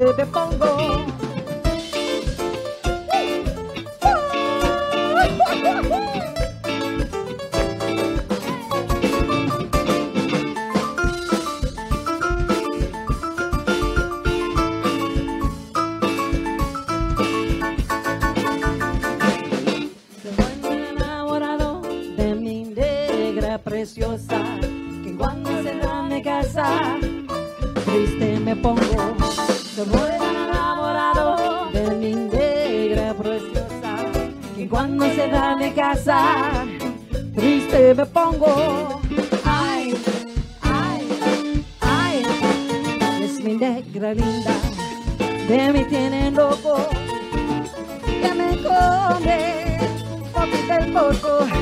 me pongo. Estoy enamorado de mi negra preciosa, que cuando se da mi casa, triste me pongo. Estoy enamorado de mi negra preciosa, que cuando se da mi casa, triste me pongo. Ay, ay, ay, es mi negra linda, de mí tienen loco que me come poquito el poco.